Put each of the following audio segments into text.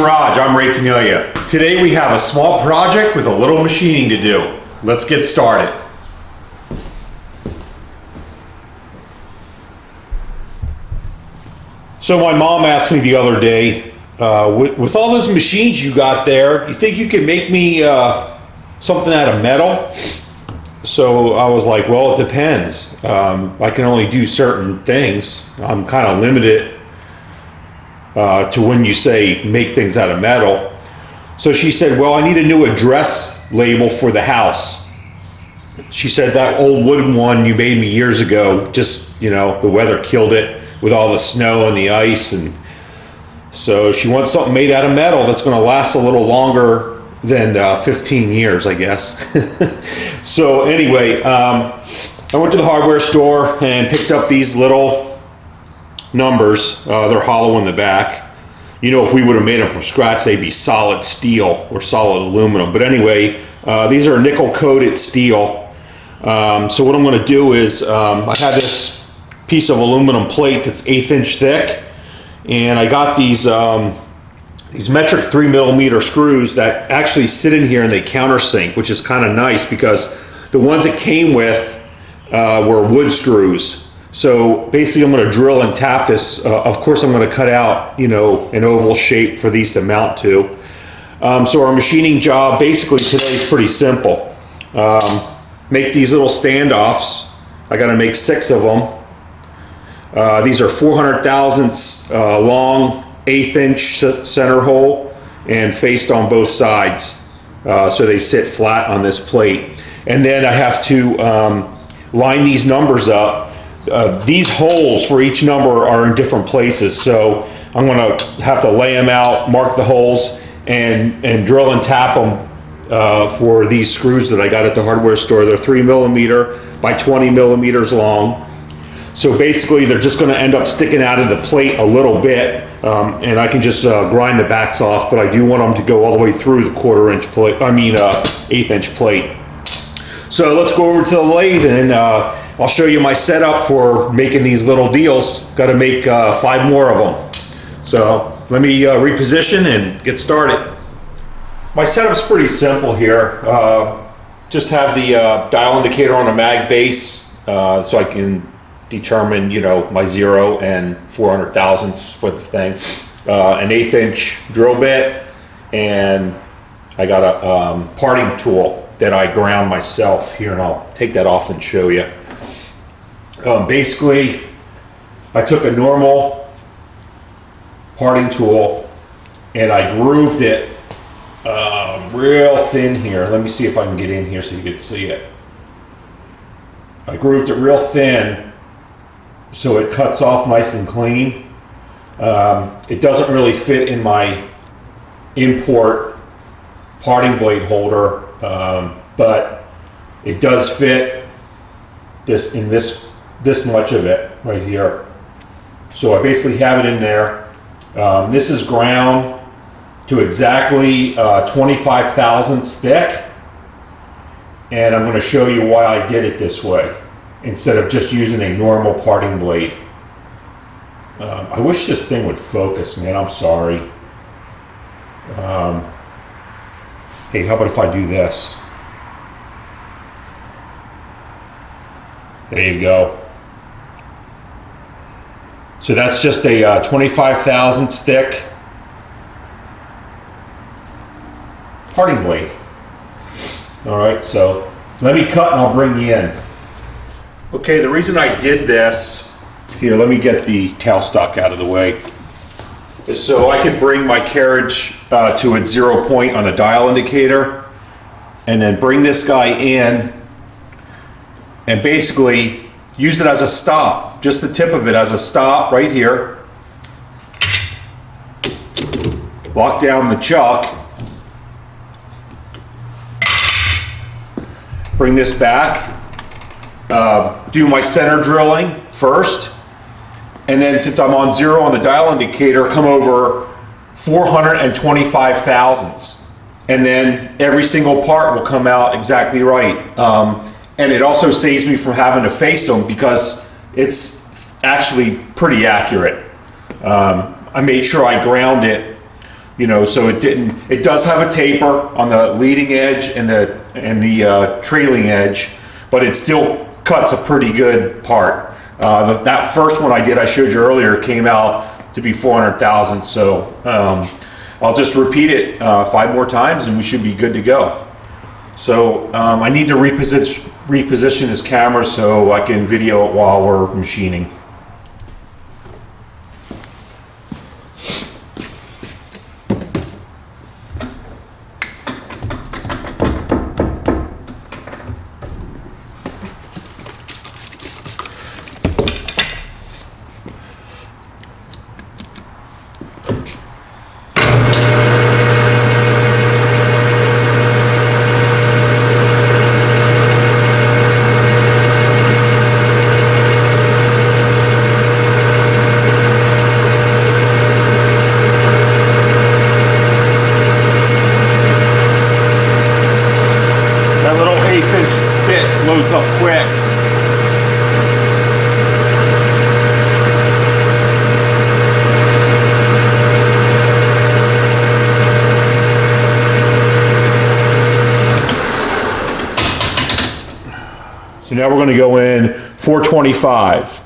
Garage. I'm Ray Caniglia. Today we have a small project with a little machining to do. Let's get started. So my mom asked me the other day, uh, with, with all those machines you got there, you think you can make me uh, something out of metal? So I was like, well, it depends. Um, I can only do certain things. I'm kind of limited uh, to when you say make things out of metal. So she said, Well, I need a new address label for the house. She said, That old wooden one you made me years ago, just, you know, the weather killed it with all the snow and the ice. And so she wants something made out of metal that's going to last a little longer than uh, 15 years, I guess. so, anyway, um, I went to the hardware store and picked up these little numbers. Uh, they're hollow in the back. You know, if we would have made them from scratch, they'd be solid steel or solid aluminum. But anyway, uh, these are nickel coated steel. Um, so what I'm going to do is um, I have this piece of aluminum plate that's eighth inch thick, and I got these um, these metric three millimeter screws that actually sit in here and they countersink, which is kind of nice because the ones it came with uh, were wood screws. So basically I'm going to drill and tap this. Uh, of course I'm going to cut out, you know, an oval shape for these to mount to. Um, so our machining job basically today is pretty simple. Um, make these little standoffs. I got to make six of them. Uh, these are 400 thousandths uh, long, eighth inch center hole and faced on both sides. Uh, so they sit flat on this plate. And then I have to um, line these numbers up uh, these holes for each number are in different places. So I'm going to have to lay them out, mark the holes, and, and drill and tap them uh, for these screws that I got at the hardware store. They're 3 millimeter by 20 millimeters long. So basically, they're just going to end up sticking out of the plate a little bit, um, and I can just uh, grind the backs off. But I do want them to go all the way through the quarter inch plate. I mean, uh, eighth inch plate. So let's go over to the lathe and uh, I'll show you my setup for making these little deals. Got to make uh, five more of them. So let me uh, reposition and get started. My setup's pretty simple here. Uh, just have the uh, dial indicator on a mag base uh, so I can determine, you know, my zero and 400 thousandths for the thing. Uh, an eighth inch drill bit and I got a um, parting tool that I ground myself here and I'll take that off and show you. Um, basically, I took a normal parting tool and I grooved it uh, real thin here. Let me see if I can get in here so you can see it. I grooved it real thin so it cuts off nice and clean. Um, it doesn't really fit in my import parting blade holder, um, but it does fit this in this this much of it right here. So I basically have it in there. Um, this is ground to exactly uh, 25 thousandths thick. And I'm going to show you why I did it this way instead of just using a normal parting blade. Um, I wish this thing would focus, man. I'm sorry. Um, hey, how about if I do this? There you go. So that's just a uh, 25 thousandths thick parting blade. All right, so let me cut and I'll bring you in. Okay, the reason I did this, here, let me get the tail stock out of the way, is so I could bring my carriage uh, to its zero point on the dial indicator and then bring this guy in and basically use it as a stop just the tip of it as a stop right here. Lock down the chuck. Bring this back. Uh, do my center drilling first. And then since I'm on zero on the dial indicator, come over 425 thousandths. And then every single part will come out exactly right. Um, and it also saves me from having to face them because it's actually pretty accurate. Um, I made sure I ground it You know, so it didn't. It does have a taper on the leading edge and the and the uh, trailing edge, but it still cuts a pretty good part. Uh, the, that first one I did, I showed you earlier, came out to be 400,000. So um, I'll just repeat it uh, five more times and we should be good to go. So um, I need to reposition, reposition this camera so I can video it while we're machining. That little eighth inch bit loads up quick. So now we're going to go in 425.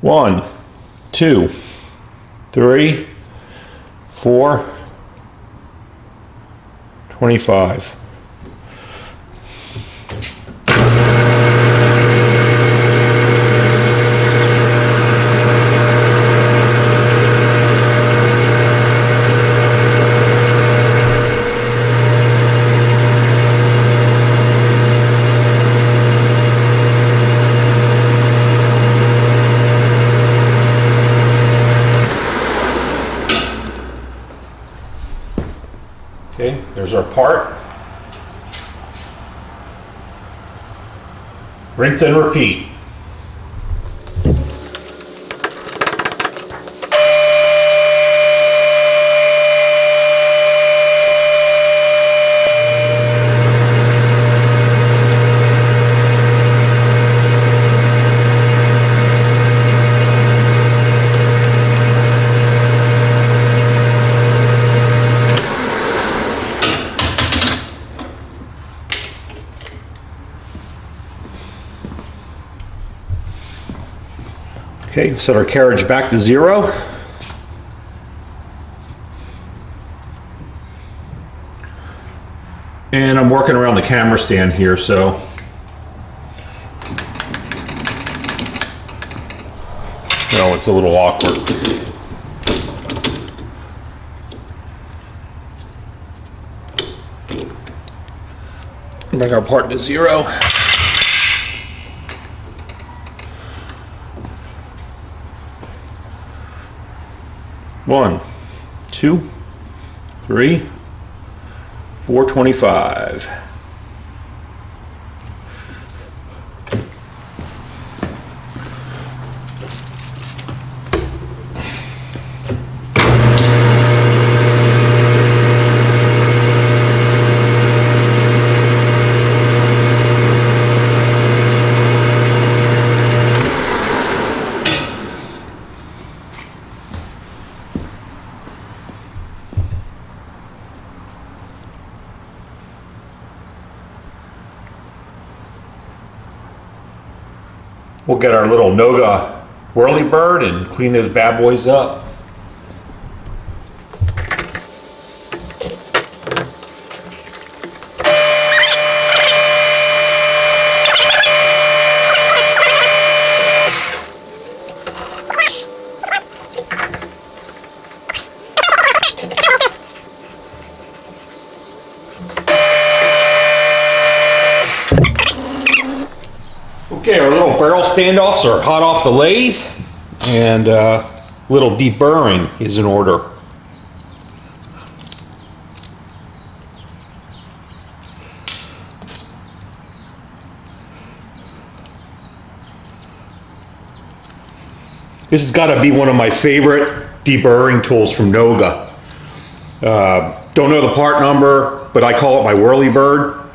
One, two, three, four, 25. Okay, there's our part. Rinse and repeat. Okay, set our carriage back to zero. And I'm working around the camera stand here, so. No, it's a little awkward. Bring our part to zero. One, two, three, four, twenty-five. Get our little Noga whirly bird and clean those bad boys up. Okay, our little barrel standoffs are hot off the lathe, and uh, little deburring is in order. This has got to be one of my favorite deburring tools from Noga. Uh, don't know the part number, but I call it my whirly bird.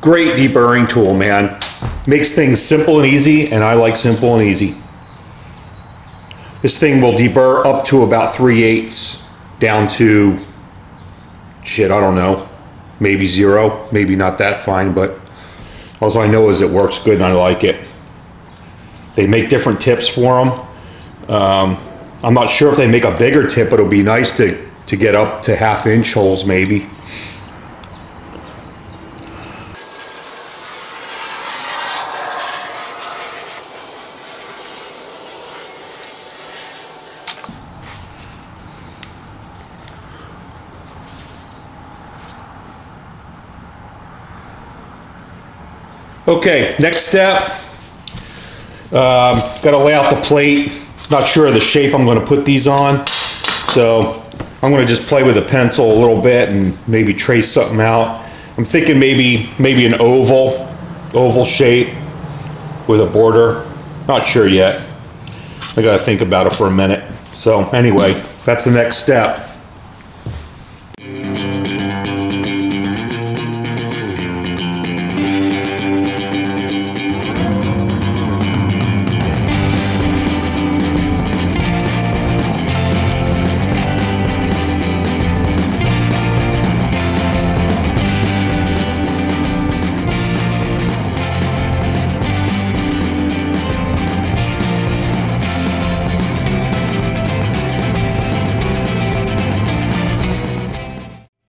Great deburring tool, man. Makes things simple and easy, and I like simple and easy. This thing will deburr up to about 3 eighths down to shit, I don't know, maybe zero, maybe not that fine, but all I know is it works good and I like it. They make different tips for them. Um, I'm not sure if they make a bigger tip, but it'll be nice to, to get up to half inch holes maybe. Okay, next step. Um, gotta lay out the plate. Not sure of the shape I'm gonna put these on. So I'm gonna just play with a pencil a little bit and maybe trace something out. I'm thinking maybe, maybe an oval, oval shape with a border. Not sure yet. I gotta think about it for a minute. So anyway, that's the next step.